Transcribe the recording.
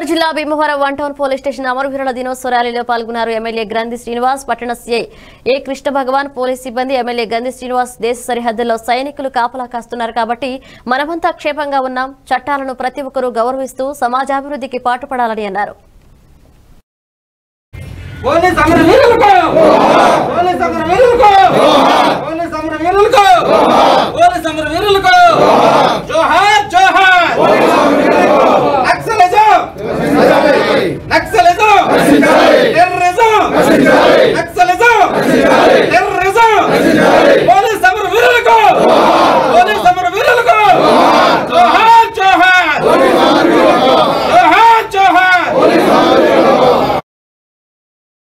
గోదావరి జిల్లా Bhimavaram one town police station అమరవీరుల దినోత్సవ ర్యాలీలో పాల్గొన్నారు ఎమ్మెల్యే గ్రంథి శ్రీనివాస్ పట్టణ CI A Krishna Bhagavan police సిబ్బంది ఎమ్మెల్యే గంధి శ్రీనివాస్ దేశ సరిహద్దుల్లో సైనికులు కాపలా కాస్తున్నారు కాబట్టి మనమంతా క్షేమంగా ఉన్నాం. చట్టాలను ప్రతి ఒక్కరూ గౌరవిస్తూ సమాజాభివృద్ధికి పాటుపడాలని అన్నారు. Naxalism terrorism